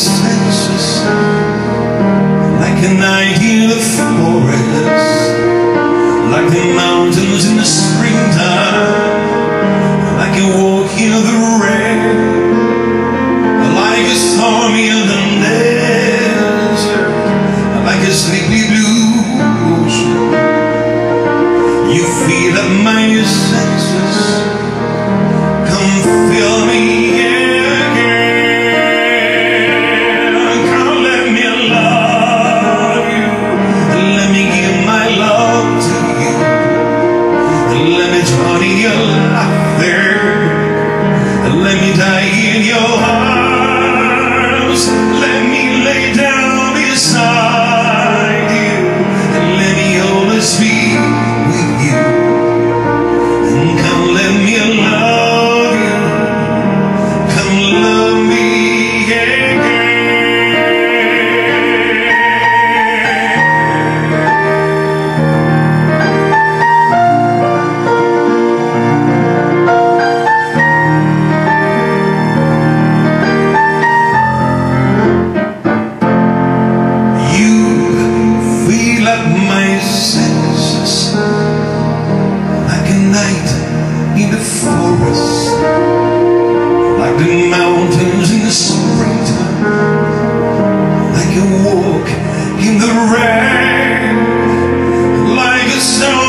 distances Like an ideal of forest Like the mountains in the springtime Like a walk in the rain Like a storm in the Like a sleepy blue You feel senses feel up my senses Like a night in the forest Like the mountains in the springtime Like a walk in the rain Like a sound